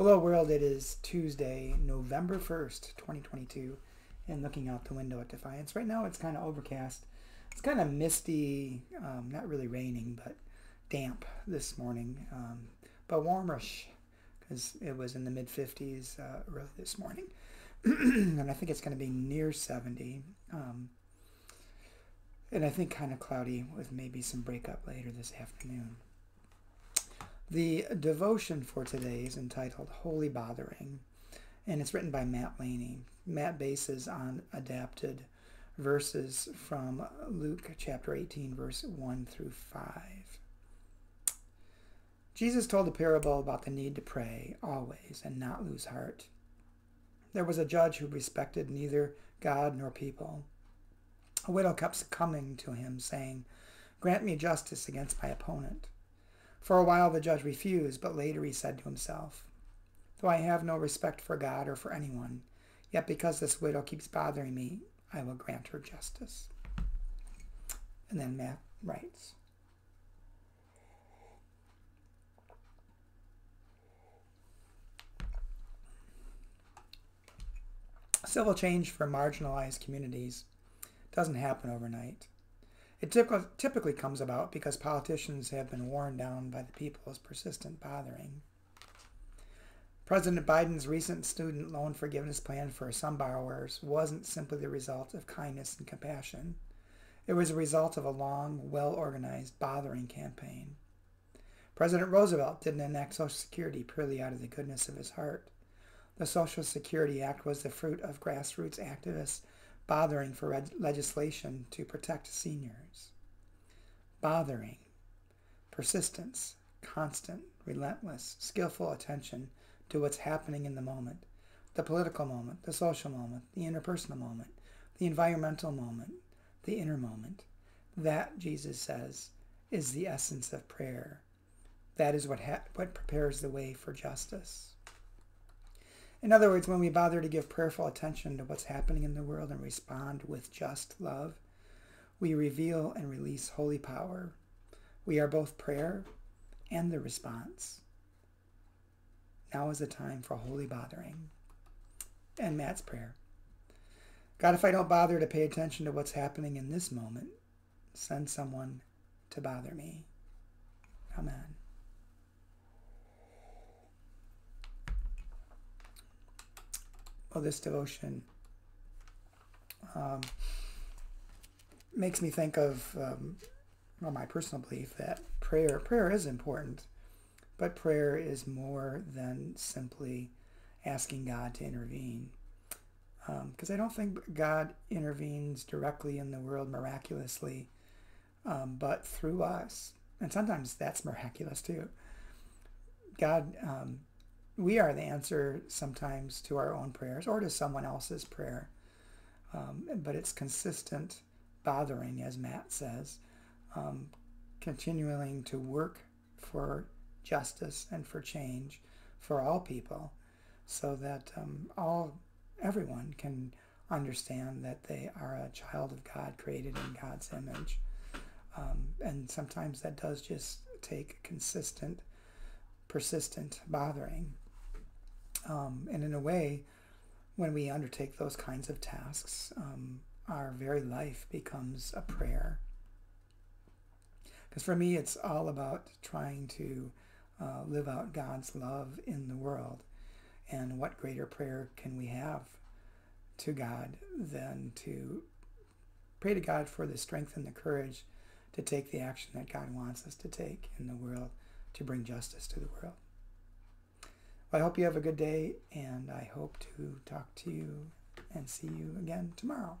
Hello, world. It is Tuesday, November 1st, 2022, and looking out the window at Defiance. Right now, it's kind of overcast. It's kind of misty, um, not really raining, but damp this morning, um, but warmish because it was in the mid 50s uh, early this morning. and I think it's going to be near 70. Um, and I think kind of cloudy with maybe some breakup later this afternoon. The devotion for today is entitled Holy Bothering, and it's written by Matt Laney. Matt bases on adapted verses from Luke chapter 18, verse 1 through 5. Jesus told a parable about the need to pray always and not lose heart. There was a judge who respected neither God nor people. A widow kept coming to him, saying, Grant me justice against my opponent. For a while the judge refused, but later he said to himself, Though I have no respect for God or for anyone, yet because this widow keeps bothering me, I will grant her justice. And then Matt writes, Civil change for marginalized communities doesn't happen overnight. It typically comes about because politicians have been worn down by the people's persistent bothering. President Biden's recent student loan forgiveness plan for some borrowers wasn't simply the result of kindness and compassion. It was a result of a long, well-organized bothering campaign. President Roosevelt didn't enact Social Security purely out of the goodness of his heart. The Social Security Act was the fruit of grassroots activists bothering for legislation to protect seniors. Bothering, persistence, constant, relentless, skillful attention to what's happening in the moment, the political moment, the social moment, the interpersonal moment, the environmental moment, the inner moment. That, Jesus says, is the essence of prayer. That is what, what prepares the way for justice. In other words, when we bother to give prayerful attention to what's happening in the world and respond with just love, we reveal and release holy power. We are both prayer and the response. Now is the time for holy bothering. And Matt's prayer. God, if I don't bother to pay attention to what's happening in this moment, send someone to bother me. Amen. Well, this devotion um, makes me think of um, well, my personal belief that prayer prayer is important, but prayer is more than simply asking God to intervene. Because um, I don't think God intervenes directly in the world miraculously, um, but through us. And sometimes that's miraculous too. God um, we are the answer sometimes to our own prayers or to someone else's prayer. Um, but it's consistent bothering, as Matt says, um, continuing to work for justice and for change for all people so that um, all everyone can understand that they are a child of God created in God's image. Um, and sometimes that does just take consistent, persistent bothering. Um, and in a way, when we undertake those kinds of tasks, um, our very life becomes a prayer. Because for me, it's all about trying to uh, live out God's love in the world. And what greater prayer can we have to God than to pray to God for the strength and the courage to take the action that God wants us to take in the world to bring justice to the world. I hope you have a good day, and I hope to talk to you and see you again tomorrow.